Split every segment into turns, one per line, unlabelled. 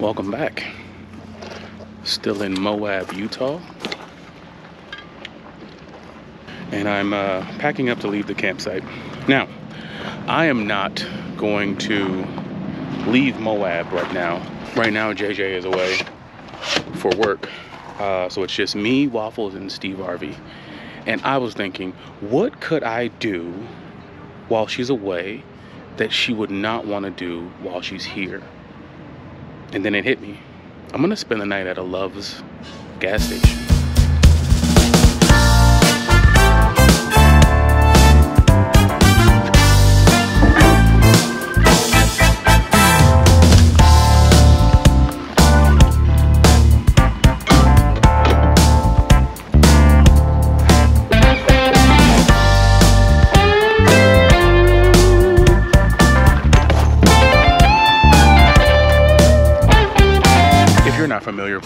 Welcome back. Still in Moab, Utah. And I'm uh, packing up to leave the campsite. Now, I am not going to leave Moab right now. Right now, JJ is away for work. Uh, so it's just me, Waffles, and Steve Harvey. And I was thinking, what could I do while she's away that she would not want to do while she's here? And then it hit me. I'm gonna spend the night at a Love's gas station.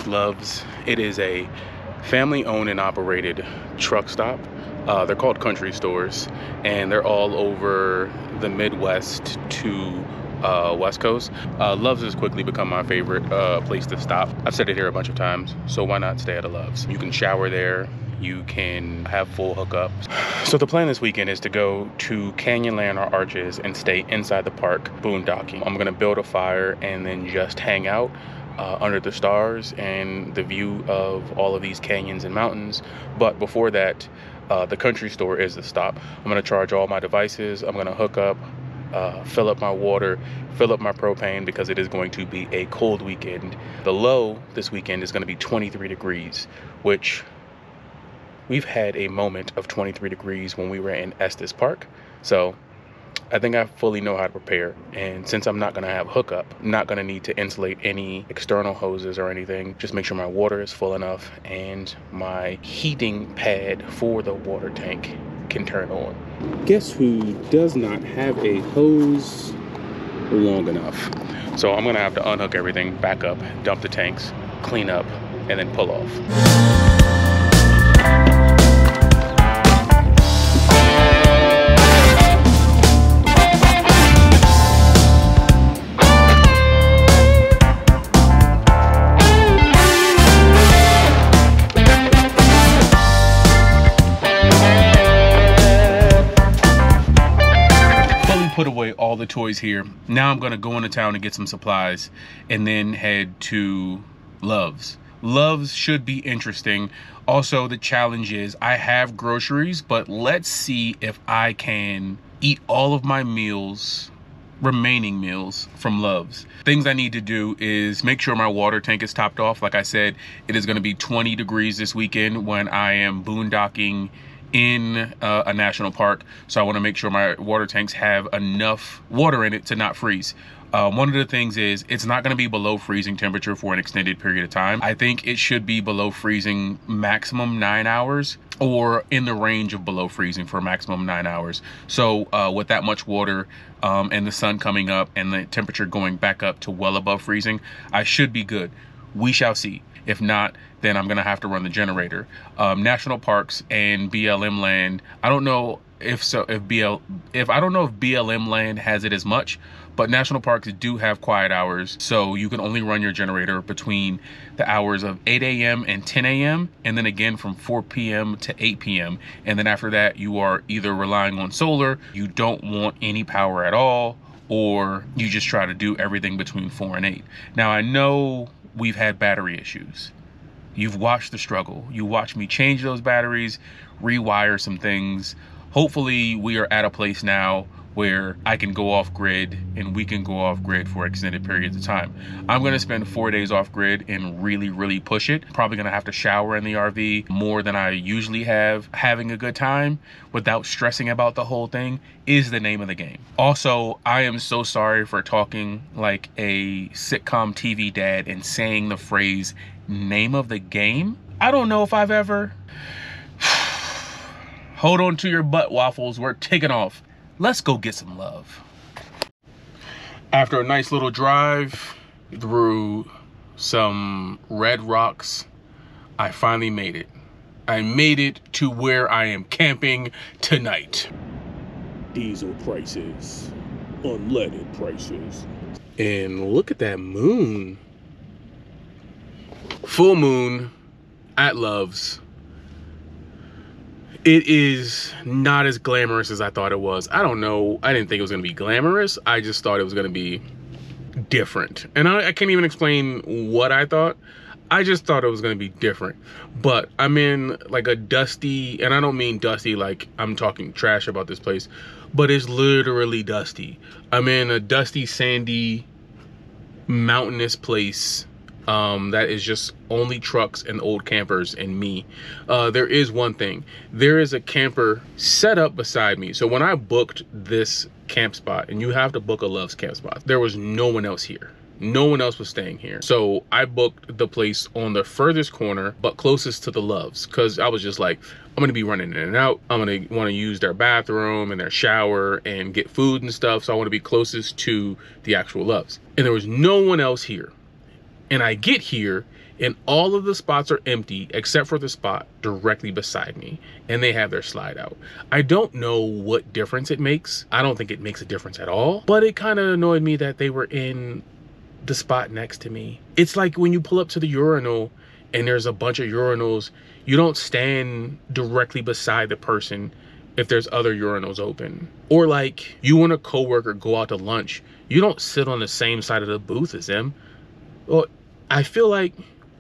Love's, it is a family owned and operated truck stop. Uh, they're called country stores, and they're all over the Midwest to uh, West Coast. Uh, Love's has quickly become my favorite uh, place to stop. I've said it here a bunch of times, so why not stay at a Love's? You can shower there, you can have full hookups. So the plan this weekend is to go to Canyonland or Arches and stay inside the park boondocking. I'm gonna build a fire and then just hang out uh, under the stars and the view of all of these canyons and mountains. But before that, uh, the country store is the stop. I'm gonna charge all my devices. I'm gonna hook up, uh, fill up my water, fill up my propane because it is going to be a cold weekend. The low this weekend is gonna be 23 degrees, which we've had a moment of 23 degrees when we were in Estes Park. So I think I fully know how to prepare. And since I'm not gonna have hookup, I'm not gonna need to insulate any external hoses or anything. Just make sure my water is full enough and my heating pad for the water tank can turn on. Guess who does not have a hose long enough? So I'm gonna have to unhook everything, back up, dump the tanks, clean up, and then pull off. The toys here. Now I'm gonna go into town and get some supplies and then head to Love's. Love's should be interesting. Also, the challenge is I have groceries, but let's see if I can eat all of my meals remaining meals from Love's. Things I need to do is make sure my water tank is topped off. Like I said, it is going to be 20 degrees this weekend when I am boondocking in uh, a national park. So I want to make sure my water tanks have enough water in it to not freeze. Um, one of the things is it's not going to be below freezing temperature for an extended period of time. I think it should be below freezing maximum nine hours or in the range of below freezing for maximum nine hours. So uh, with that much water um, and the sun coming up and the temperature going back up to well above freezing, I should be good. We shall see. If not, then I'm gonna have to run the generator. Um, national parks and BLM land. I don't know if so. If BL, if I don't know if BLM land has it as much, but national parks do have quiet hours, so you can only run your generator between the hours of 8 a.m. and 10 a.m. and then again from 4 p.m. to 8 p.m. And then after that, you are either relying on solar, you don't want any power at all, or you just try to do everything between 4 and 8. Now I know we've had battery issues. You've watched the struggle. You watched me change those batteries, rewire some things. Hopefully, we are at a place now where I can go off grid and we can go off grid for extended periods of time. I'm gonna spend four days off grid and really, really push it. Probably gonna have to shower in the RV more than I usually have. Having a good time without stressing about the whole thing is the name of the game. Also, I am so sorry for talking like a sitcom TV dad and saying the phrase name of the game. I don't know if I've ever. Hold on to your butt waffles. We're taking off. Let's go get some love. After a nice little drive through some red rocks, I finally made it. I made it to where I am camping tonight. Diesel prices, unleaded prices. And look at that moon. full moon at Love's. It is not as glamorous as I thought it was. I don't know. I didn't think it was going to be glamorous. I just thought it was going to be different. And I, I can't even explain what I thought. I just thought it was going to be different. But I'm in like a dusty, and I don't mean dusty like I'm talking trash about this place, but it's literally dusty. I'm in a dusty, sandy, mountainous place um, that is just only trucks and old campers and me. Uh, there is one thing. There is a camper set up beside me. So when I booked this camp spot, and you have to book a Love's camp spot, there was no one else here. No one else was staying here. So I booked the place on the furthest corner, but closest to the Loves. Cause I was just like, I'm gonna be running in and out. I'm gonna wanna use their bathroom and their shower and get food and stuff. So I wanna be closest to the actual Loves. And there was no one else here. And I get here and all of the spots are empty except for the spot directly beside me and they have their slide out. I don't know what difference it makes. I don't think it makes a difference at all, but it kind of annoyed me that they were in the spot next to me. It's like when you pull up to the urinal and there's a bunch of urinals, you don't stand directly beside the person if there's other urinals open. Or like you and a coworker go out to lunch, you don't sit on the same side of the booth as them. Well, I feel like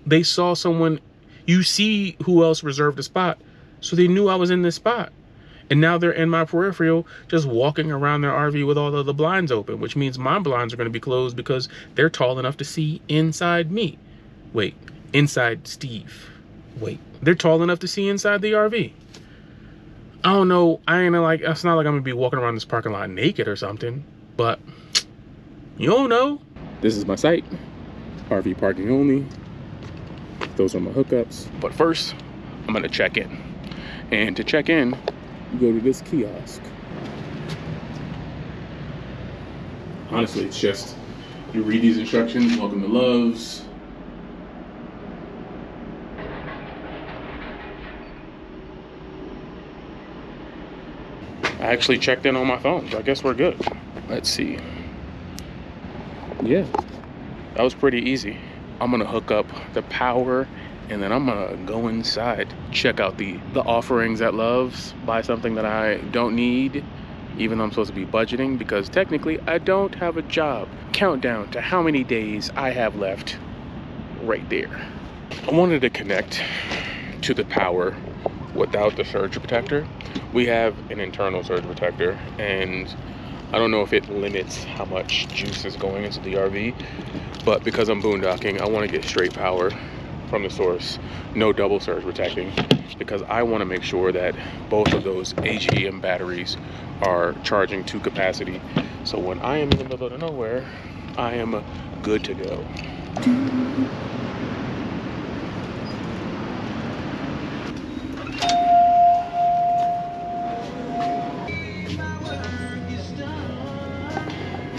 they saw someone, you see who else reserved a spot. So they knew I was in this spot. And now they're in my peripheral, just walking around their RV with all of the blinds open, which means my blinds are going to be closed because they're tall enough to see inside me. Wait, inside Steve. Wait, they're tall enough to see inside the RV. I don't know. I ain't like, it's not like I'm going to be walking around this parking lot naked or something, but you don't know. This is my site. RV parking only. Those are my hookups. But first, I'm gonna check in. And to check in, you go to this kiosk. Honestly, it's just, you read these instructions, welcome to Love's. I actually checked in on my phone, so I guess we're good. Let's see. Yeah, that was pretty easy. I'm gonna hook up the power and then I'm gonna go inside, check out the, the offerings at Love's, buy something that I don't need, even though I'm supposed to be budgeting because technically I don't have a job. Countdown to how many days I have left right there. I wanted to connect to the power without the surge protector. We have an internal surge protector and I don't know if it limits how much juice is going into the RV, but because I'm boondocking, I want to get straight power from the source, no double surge protecting, because I want to make sure that both of those AGM batteries are charging to capacity. So when I am in the middle of nowhere, I am good to go.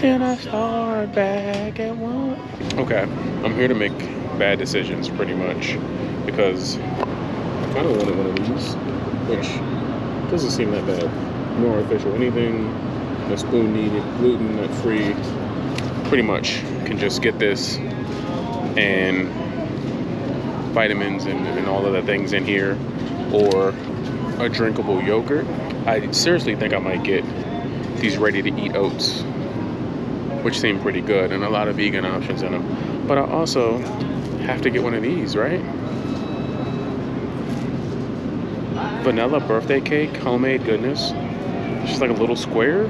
Then I start back at one. Okay, I'm here to make bad decisions pretty much because I of wanted one of these, which doesn't seem that bad. No artificial anything, no spoon needed, gluten nut free. Pretty much can just get this and vitamins and, and all of the things in here or a drinkable yogurt. I seriously think I might get these ready to eat oats which seem pretty good and a lot of vegan options in them. But I also have to get one of these, right? Vanilla birthday cake, homemade goodness. Just like a little square.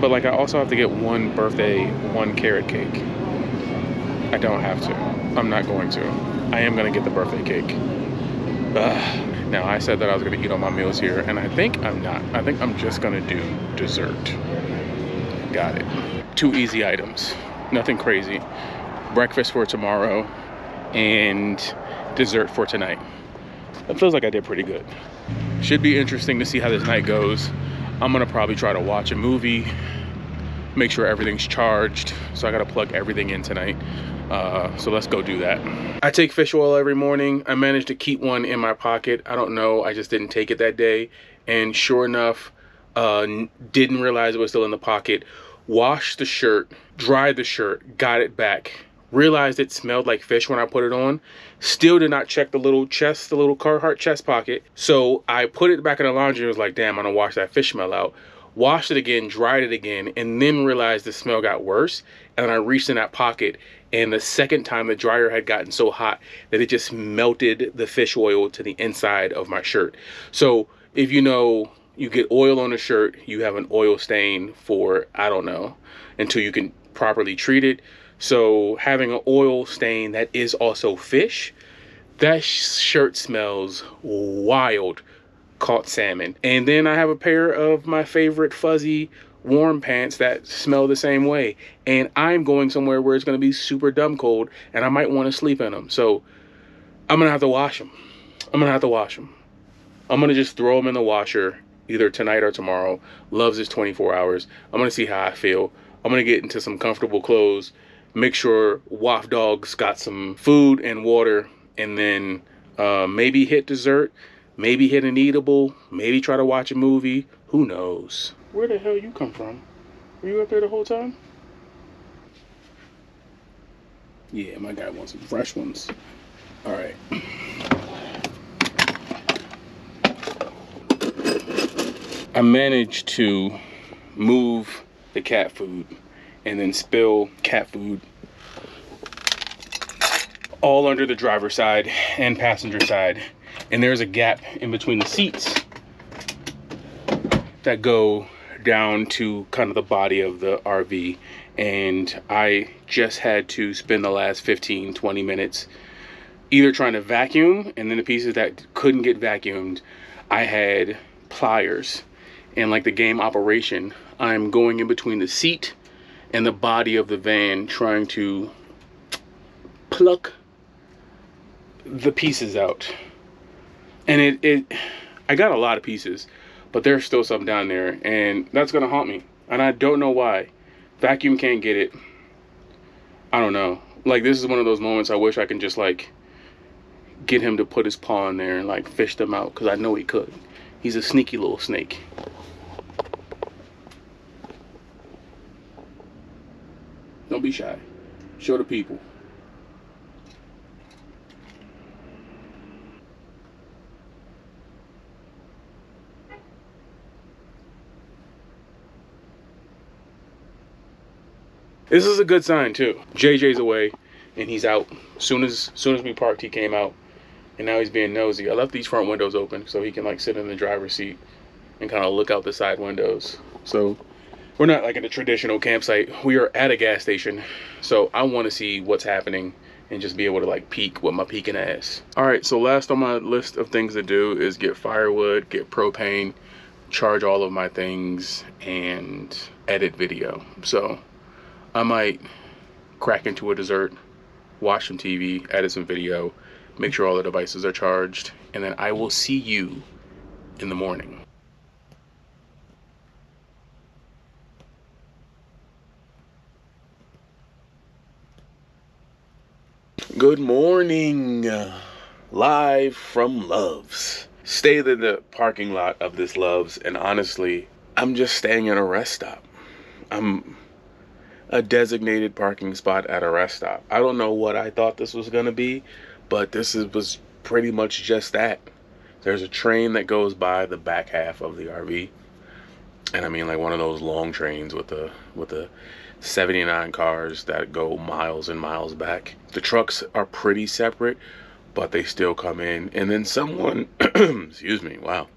But like I also have to get one birthday, one carrot cake. I don't have to. I'm not going to. I am gonna get the birthday cake. Ugh. Now I said that I was gonna eat all my meals here and I think I'm not. I think I'm just gonna do dessert. Got it. Two easy items, nothing crazy. Breakfast for tomorrow and dessert for tonight. It feels like I did pretty good. Should be interesting to see how this night goes. I'm gonna probably try to watch a movie, make sure everything's charged. So I gotta plug everything in tonight. Uh, so let's go do that. I take fish oil every morning. I managed to keep one in my pocket. I don't know, I just didn't take it that day. And sure enough, uh, didn't realize it was still in the pocket washed the shirt, dried the shirt, got it back, realized it smelled like fish when I put it on. Still did not check the little chest, the little Carhartt chest pocket. So I put it back in the laundry and was like, damn, I'm gonna wash that fish smell out. Washed it again, dried it again, and then realized the smell got worse. And I reached in that pocket, and the second time the dryer had gotten so hot that it just melted the fish oil to the inside of my shirt. So if you know you get oil on a shirt, you have an oil stain for, I don't know, until you can properly treat it. So having an oil stain that is also fish, that shirt smells wild caught salmon. And then I have a pair of my favorite fuzzy warm pants that smell the same way. And I'm going somewhere where it's going to be super dumb cold and I might want to sleep in them. So I'm going to have to wash them. I'm going to have to wash them. I'm going to just throw them in the washer either tonight or tomorrow. Loves is 24 hours. I'm going to see how I feel. I'm going to get into some comfortable clothes make sure Waff Dog's got some food and water, and then uh, maybe hit dessert, maybe hit an eatable, maybe try to watch a movie. Who knows? Where the hell you come from? Were you up there the whole time? Yeah, my guy wants some fresh ones. All right. I managed to move the cat food and then spill cat food all under the driver's side and passenger side. And there's a gap in between the seats that go down to kind of the body of the RV. And I just had to spend the last 15, 20 minutes either trying to vacuum and then the pieces that couldn't get vacuumed, I had pliers. And like the game operation, I'm going in between the seat and the body of the van trying to pluck the pieces out. And it, it I got a lot of pieces, but there's still some down there and that's gonna haunt me. And I don't know why. Vacuum can't get it. I don't know. Like this is one of those moments I wish I can just like get him to put his paw in there and like fish them out because I know he could. He's a sneaky little snake. Don't be shy. Show the people. This is a good sign too. JJ's away and he's out. Soon as soon as we parked, he came out. And now he's being nosy. I left these front windows open so he can like sit in the driver's seat and kind of look out the side windows. So we're not like in a traditional campsite. We are at a gas station. So I want to see what's happening and just be able to like peek with my peeking ass. All right, so last on my list of things to do is get firewood, get propane, charge all of my things, and edit video. So I might crack into a dessert, watch some TV, edit some video, make sure all the devices are charged, and then I will see you in the morning. Good morning. Live from Love's. Stayed in the parking lot of this Love's, and honestly, I'm just staying in a rest stop. I'm a designated parking spot at a rest stop. I don't know what I thought this was going to be, but this is, was pretty much just that. There's a train that goes by the back half of the RV. And I mean like one of those long trains with the with the 79 cars that go miles and miles back. The trucks are pretty separate, but they still come in. And then someone, excuse me, wow,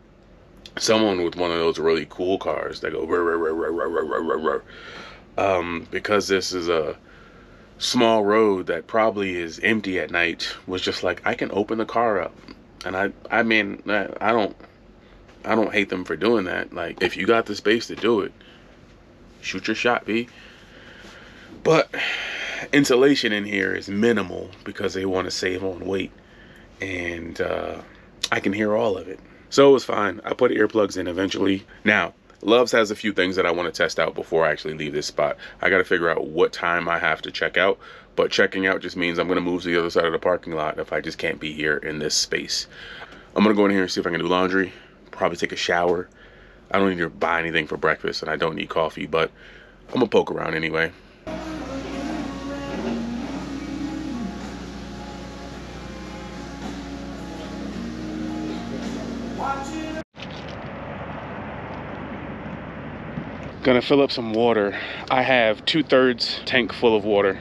someone with one of those really cool cars that go, rah, rah, rah, um, because this is a small road that probably is empty at night, was just like, I can open the car up. And I, I mean, I don't, I don't hate them for doing that. Like, if you got the space to do it, shoot your shot, B. But insulation in here is minimal because they want to save on weight. And uh, I can hear all of it. So it was fine. I put earplugs in eventually. Now, Loves has a few things that I want to test out before I actually leave this spot. I got to figure out what time I have to check out. But checking out just means I'm going to move to the other side of the parking lot if I just can't be here in this space. I'm going to go in here and see if I can do laundry. Probably take a shower. I don't need to buy anything for breakfast and I don't need coffee, but I'm going to poke around anyway. Gonna fill up some water. I have two thirds tank full of water.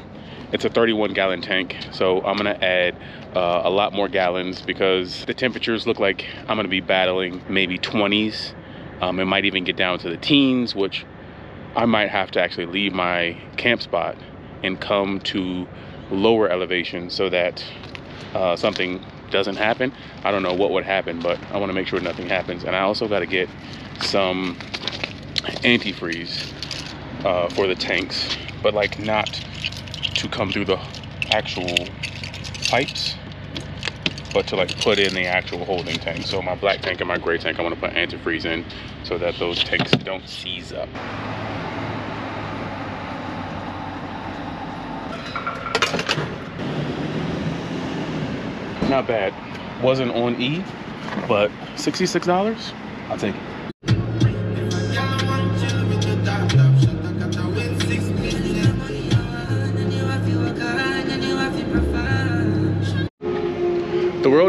It's a 31 gallon tank. So I'm gonna add uh, a lot more gallons because the temperatures look like I'm gonna be battling maybe 20s. Um, it might even get down to the teens, which I might have to actually leave my camp spot and come to lower elevation so that uh, something doesn't happen. I don't know what would happen, but I want to make sure nothing happens. And I also got to get some antifreeze uh, for the tanks, but like not to come through the actual pipes, but to like put in the actual holding tank. So my black tank and my gray tank, I want to put antifreeze in so that those tanks don't seize up. Not bad. Wasn't on E, but $66? I'll take it.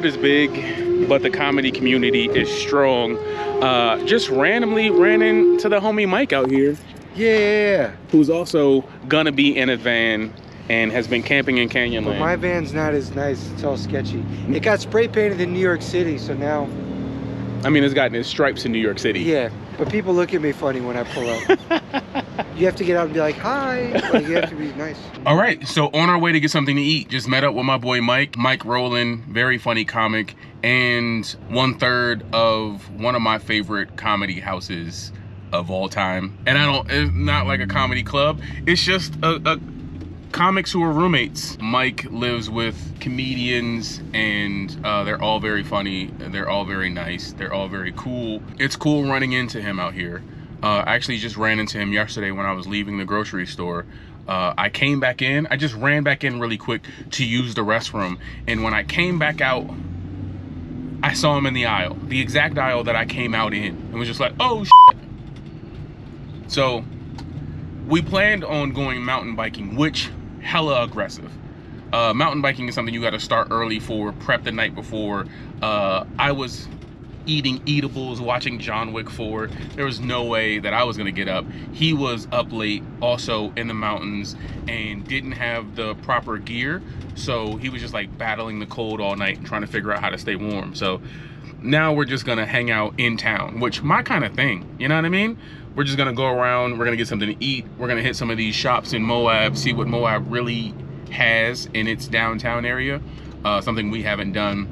Is big, but the comedy community is strong. Uh, just randomly ran into the homie Mike out here.
Yeah.
Who's also gonna be in a van and has been camping in Canyonland.
But my van's not as nice. It's all sketchy. It got spray painted in New York City, so now.
I mean, it's gotten its stripes in New York City.
Yeah, but people look at me funny when I pull up. you have to get out and be like, hi. Like, you have to be nice.
All right, so on our way to get something to eat, just met up with my boy Mike, Mike Rowland, very funny comic, and one third of one of my favorite comedy houses of all time. And I don't, it's not like a comedy club. It's just a, a comics who are roommates. Mike lives with comedians and uh, they're all very funny. They're all very nice. They're all very cool. It's cool running into him out here. Uh, I actually just ran into him yesterday when I was leaving the grocery store. Uh, I came back in. I just ran back in really quick to use the restroom. And when I came back out, I saw him in the aisle, the exact aisle that I came out in, and was just like, oh, shit. So we planned on going mountain biking, which hella aggressive. Uh, mountain biking is something you got to start early for, prep the night before. Uh, I was eating eatables, watching John Wick 4. There was no way that I was gonna get up. He was up late, also in the mountains, and didn't have the proper gear. So he was just like battling the cold all night trying to figure out how to stay warm. So now we're just gonna hang out in town, which my kind of thing, you know what I mean? We're just gonna go around, we're gonna get something to eat, we're gonna hit some of these shops in Moab, see what Moab really has in its downtown area. Uh, something we haven't done.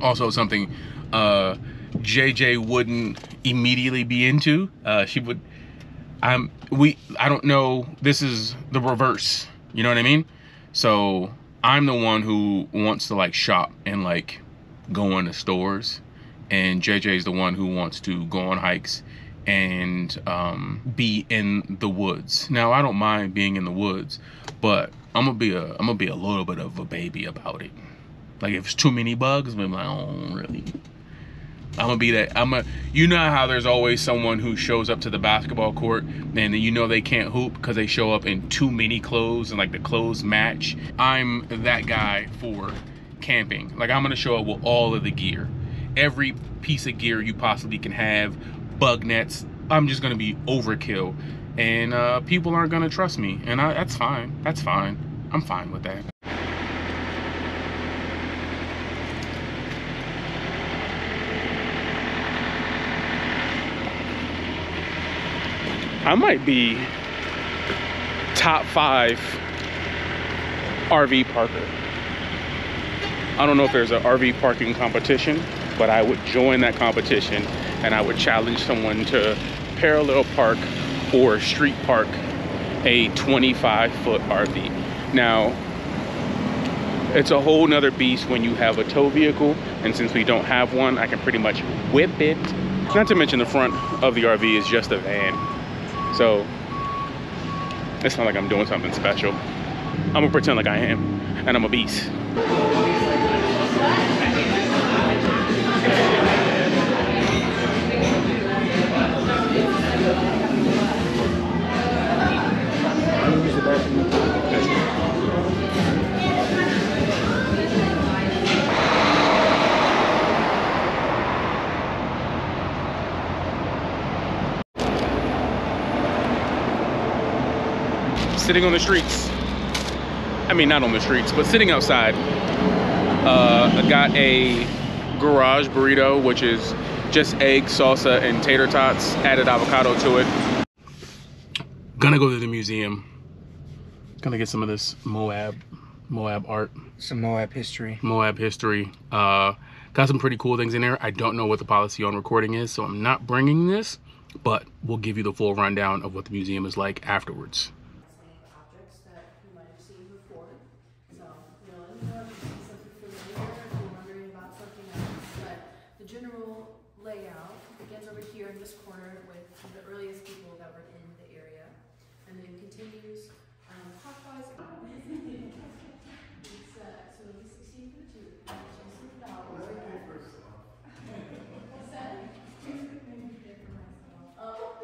Also something uh, JJ wouldn't immediately be into. Uh, she would, I'm, we, I don't know, this is the reverse, you know what I mean? So I'm the one who wants to like shop and like go into stores and JJ's the one who wants to go on hikes and um, be in the woods. Now I don't mind being in the woods, but I'm gonna be a I'm gonna be a little bit of a baby about it. Like if it's too many bugs, I'm like, I don't really. I'm gonna be that. I'm a. You know how there's always someone who shows up to the basketball court and you know they can't hoop because they show up in too many clothes and like the clothes match. I'm that guy for camping. Like I'm gonna show up with all of the gear, every piece of gear you possibly can have, bug nets. I'm just gonna be overkill, and uh, people aren't gonna trust me, and I, that's fine. That's fine. I'm fine with that. I might be top five RV parker. I don't know if there's an RV parking competition, but I would join that competition and I would challenge someone to parallel park or street park a 25 foot RV. Now, it's a whole nother beast when you have a tow vehicle, and since we don't have one, I can pretty much whip it. Not to mention the front of the RV is just a van. So, it's not like I'm doing something special. I'm gonna pretend like I am, and I'm a beast. Sitting on the streets. I mean, not on the streets, but sitting outside. Uh, I got a garage burrito, which is just egg, salsa, and tater tots, added avocado to it. Gonna go to the museum. Gonna get some of this Moab, Moab art,
Some Moab history.
Moab history. Uh, got some pretty cool things in there. I don't know what the policy on recording is, so I'm not bringing this, but we'll give you the full rundown of what the museum is like afterwards.
This corner with the earliest people that were in the area. And then continues, um, clockwise. It's, uh, so it'll be sixteen foot two, Jason Dowell. What's that? Oh.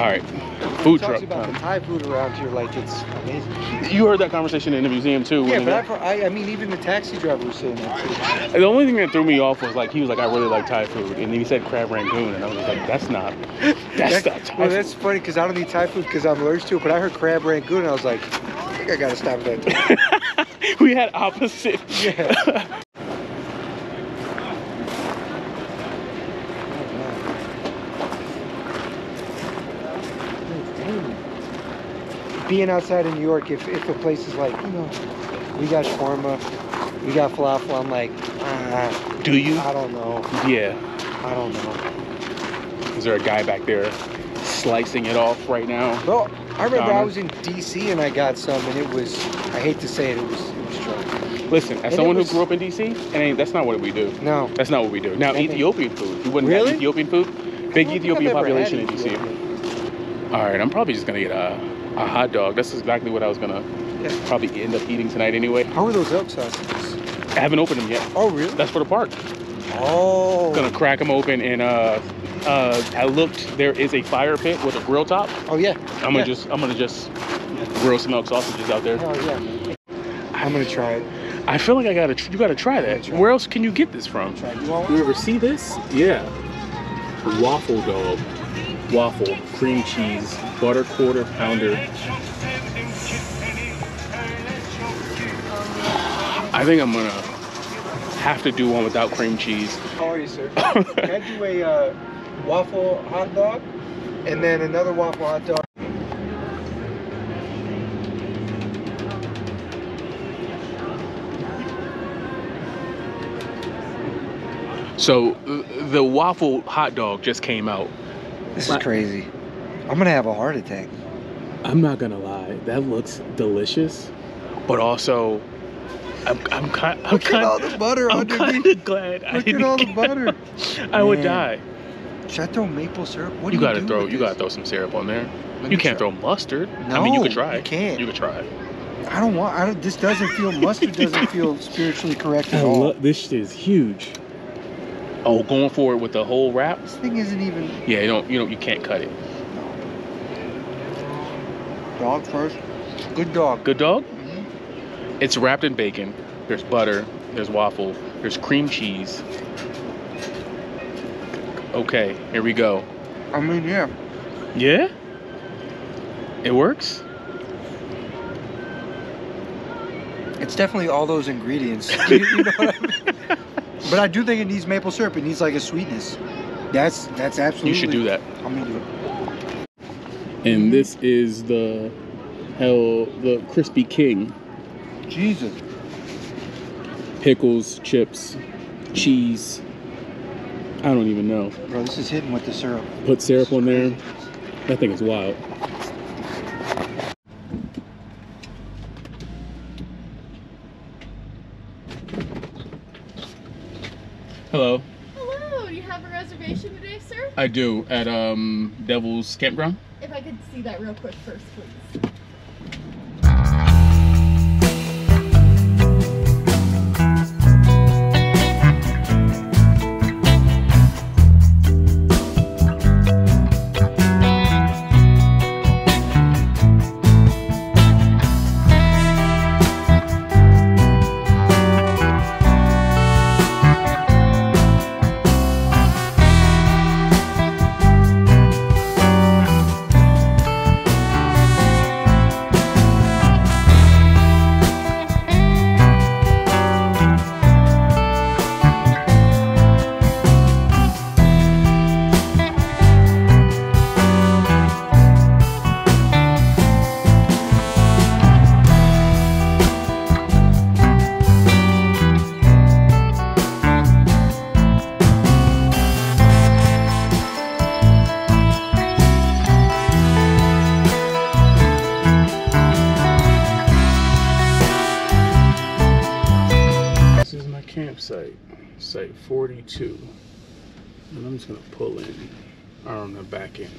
All right, food truck.
about the
time.
Thai food around here like it's amazing.
You heard that conversation in the museum too.
Yeah, but heard, I, I mean, even the taxi driver was saying that too.
The only thing that threw me off was like he was like, I really like Thai food, and then he said crab rangoon, and I was like, that's not, that's not Thai
well,
food.
that's funny because I don't eat Thai food because I'm allergic to it. But I heard crab rangoon, and I was like, I think I gotta stop that.
we had opposite.
Yeah. Being outside in New York, if, if a place is like, you know, we got shawarma, we got falafel, I'm like, ah,
Do you?
I don't know,
Yeah.
I don't know.
Is there a guy back there slicing it off right now?
Well, I remember I was in DC and I got some, and it was, I hate to say it, it was, it was trouble.
Listen, as
And
someone
was-
who grew up in DC, ain't, that's not what we do.
No.
That's not what we do. Now,
think-
Ethiopian food. You wouldn't
Really?
have Ethiopian food? Big
I don't think
Ethiopian population in DC. All right, I'm probably just gonna get a, a hot dog. That's exactly what I was gonna
Yeah.
probably end up eating tonight anyway.
How are those elk sausages?
I haven't opened them yet.
Oh, really?
That's for the park.
Oh.
gonna crack them open and uh uh I looked there is a fire pit with a grill top.
Oh, yeah.
I'm gonna
Yeah.
just I'm gonna just grill some elk sausages out there.
Oh, yeah. I'm gonna try it.
I feel like I gotta tr- you gotta try that.
try
Where else can you get this from?
You want
You
one?
ever see this? Yeah. Waffle dog. Waffle, cream cheese, butter quarter pounder. I think I'm gonna have to do one without cream cheese.
How are you, sir? Can I do a uh, waffle hot dog and then another waffle hot dog?
So uh, the waffle hot dog just came out.
This is crazy. I'm gonna have a heart attack.
I'm not gonna lie, that looks delicious, but also I'm I'm kind I'm
Look at all the butter
I'm
underneath.
kind of glad I
Look
didn't
at all the
get-
butter.
I would
Man.
die.
Should I throw maple syrup? What
you
do
gotta
do
throw
with
you
this?
gotta throw some syrup on there.
Let
You can't
try.
throw mustard. I mean, you
No,
could try.
you can't.
You could try.
I don't want. I don't. This doesn't feel. Mustard doesn't feel spiritually correct at all.
this shit is huge. Oh, going for it with the whole wrap?
This thing isn't even.
Yeah, you don't you don't you can't cut it.
Dog first. Good dog.
Good dog?
Mhm.
It's wrapped in bacon. There's butter. There's waffle. There's cream cheese. Okay, here we go.
I mean, yeah.
Yeah? It works?
It's definitely all those ingredients. you, you know what I mean? But I do think it needs maple syrup. It needs like a sweetness. That's that's absolutely.
You should do that.
I'm gonna do it.
And this is the hell the crispy king.
Jesus.
Pickles, chips, cheese. I don't even know.
Bro, this is hitting with the syrup.
Put syrup on there. That thing is wild. Hello.
Hello, do you have a reservation today, sir?
I do at um Devil's Campground.
If I could see that real quick first, please.
Say 42. And I'm just gonna pull in uh, on the back end.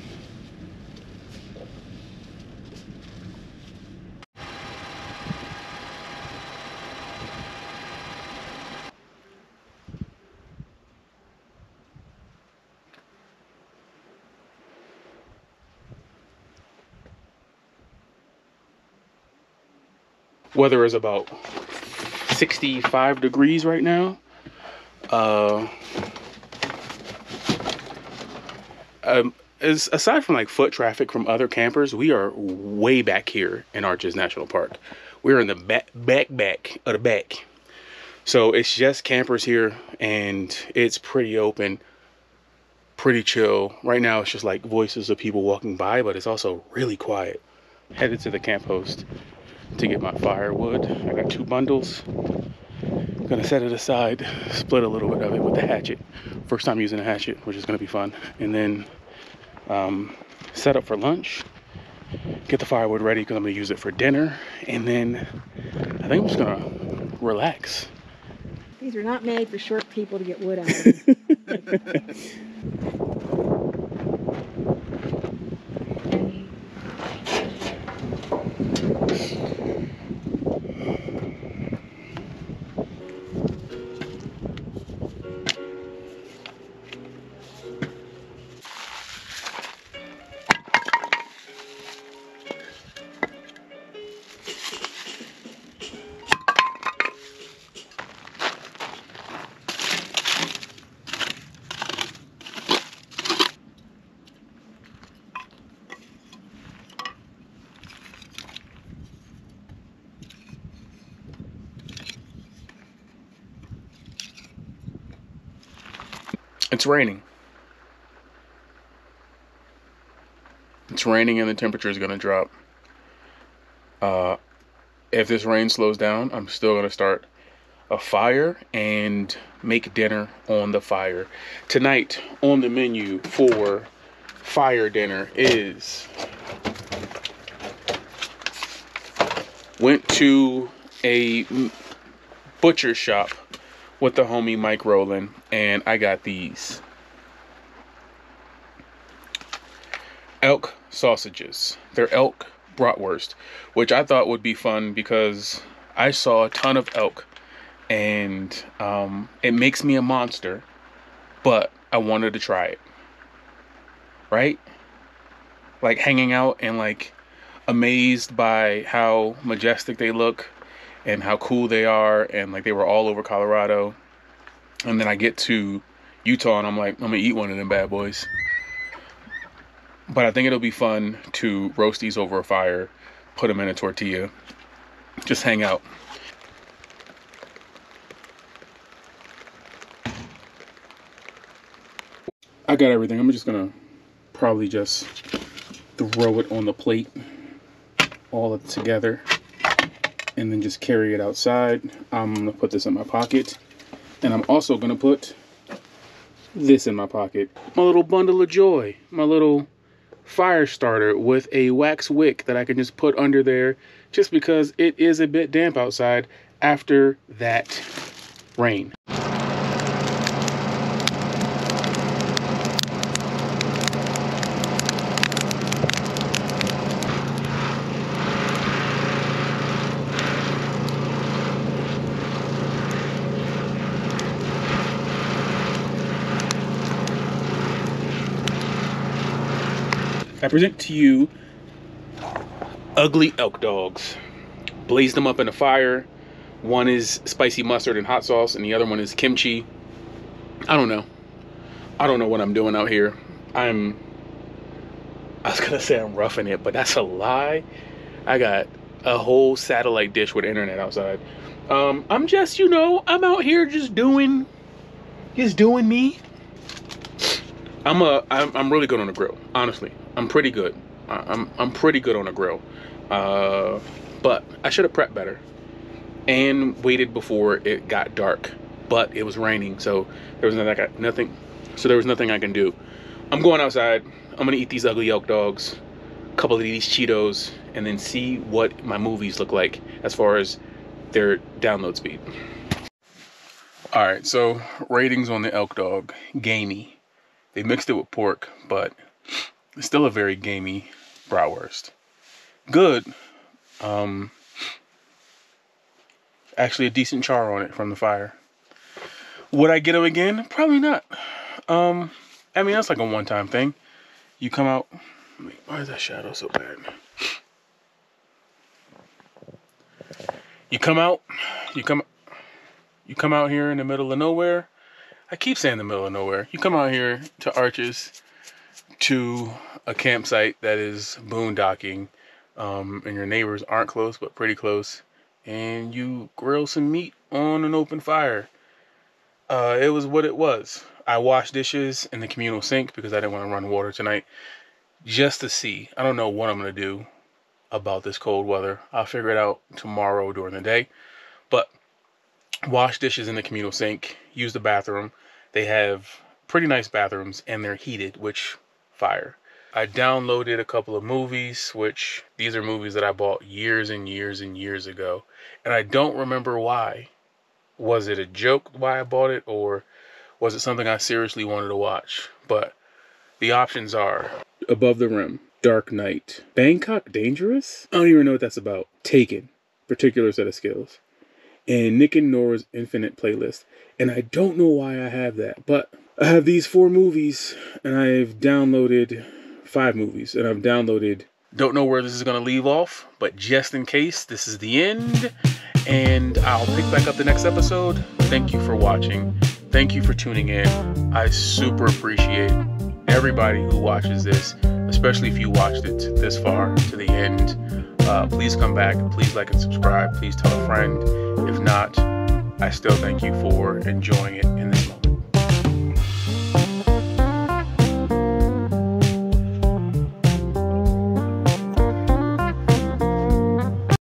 Weather is about 65 degrees right now. Uh, um, as aside from like foot traffic from other campers, we are way back here in Arches National Park. We're in the back, back, back of the back. So it's just campers here, and it's pretty open, pretty chill. Right now, it's just like voices of people walking by, but it's also really quiet. Headed to the camp host to get my firewood. I got two bundles. Gonna set it aside, split a little bit of it with the hatchet. First time using a hatchet, which is gonna be fun. And then um, set up for lunch. Get the firewood ready because I'm gonna use it for dinner. And then I think I'm just gonna relax.
These are not made for short people to get wood out of.
It's raining. It's raining and the temperature is going to drop. Uh, if this rain slows down, I'm still going to start a fire and make dinner on the fire. Tonight on the menu for fire dinner is went to a butcher shop with the homie Mike Rowland, and I got these elk sausages. They're elk bratwurst, which I thought would be fun because I saw a ton of elk, and um, it makes me a monster, but I wanted to try it. Right? Like hanging out and like amazed by how majestic they look and how cool they are and like they were all over Colorado. And then I get to Utah and I'm like, I'm gonna eat one of them bad boys. But I think it'll be fun to roast these over a fire, put them in a tortilla, just hang out. I got everything. I'm just gonna probably just throw it on the plate all together and then just carry it outside. I'm gonna put this in my pocket and I'm also gonna put this in my pocket. My little bundle of joy, my little fire starter with a wax wick that I can just put under there just because it is a bit damp outside after that rain. I present to you ugly elk dogs. Blaze them up in a fire. One is spicy mustard and hot sauce, and the other one is kimchi. I don't know. I don't know what I'm doing out here. I'm. I was gonna say I'm roughing it, but that's a lie. I got a whole satellite dish with internet outside. Um, I'm just, you know, I'm out here just doing, just doing me. I'm a, I'm, I'm really good on the grill, honestly. I'm pretty good. I'm I'm pretty good on a grill, uh, but I should have prepped better and waited before it got dark. But it was raining, so there was nothing. I got, nothing. So there was nothing I can do. I'm going outside. I'm gonna eat these ugly elk dogs, a couple of these Cheetos, and then see what my movies look like as far as their download speed. All right, so ratings on the elk dog gamey. They mixed it with pork, but it's still a very gamey bratwurst. Good. Um, actually, a decent char on it from the fire. Would I get them again? Probably not. Um, I mean that's like a one-time thing. You come out. Why is that shadow so bad? You come out. You come. You come out here in the middle of nowhere. I keep saying the middle of nowhere. You come out here to Arches, to a campsite that is boondocking, um, and your neighbors aren't close but pretty close, and you grill some meat on an open fire. Uh, it was what it was. I washed dishes in the communal sink because I didn't want to run water tonight, just to see. I don't know what I'm gonna do about this cold weather. I'll figure it out tomorrow during the day. But wash dishes in the communal sink, use the bathroom. They have pretty nice bathrooms and they're heated, which fire. I downloaded a couple of movies, which these are movies that I bought years and years and years ago. And I don't remember why. Was it a joke why I bought it or was it something I seriously wanted to watch? But the options are Above the Rim, Dark Knight, Bangkok Dangerous? I don't even know what that's about. Taken, particular set of skills. And Nick and Nora's Infinite Playlist. And I don't know why I have that, but I have these four movies and I've downloaded five movies and I've downloaded. Don't know where this is going to leave off, but just in case, this is the end. And I'll pick back up the next episode. Thank you for watching. Thank you for tuning in. I super appreciate everybody who watches this, especially if you watched it this far to the end. Uh, please come back. Please like and subscribe. Please tell a friend. If not, I still thank you for enjoying it in this moment.